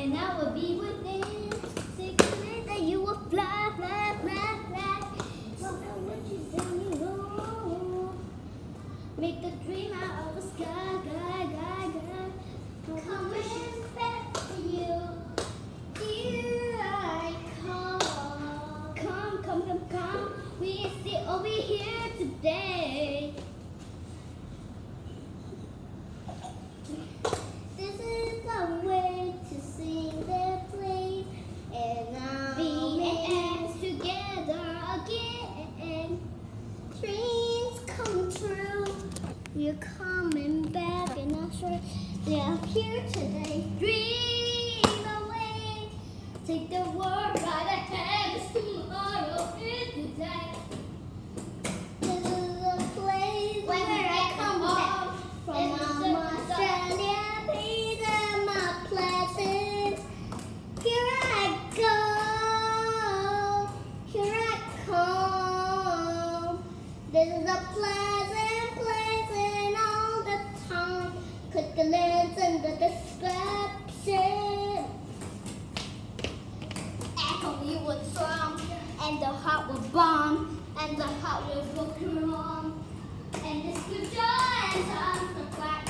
And I will be witness, that you will fly. They're here today. Dream away. Take the world by the hands. Tomorrow is the day. This is a place where, I come back from. From Australia, be them my places. Here I go. Here I come. This is a place. the heart will bomb, and the heart will go wrong. And the scripture ends on the black.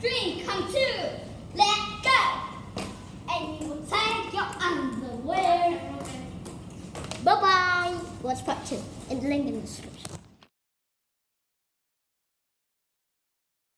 Dream come true. Let go. And you will take your underwear. Bye bye. Watch part two in the link in the description.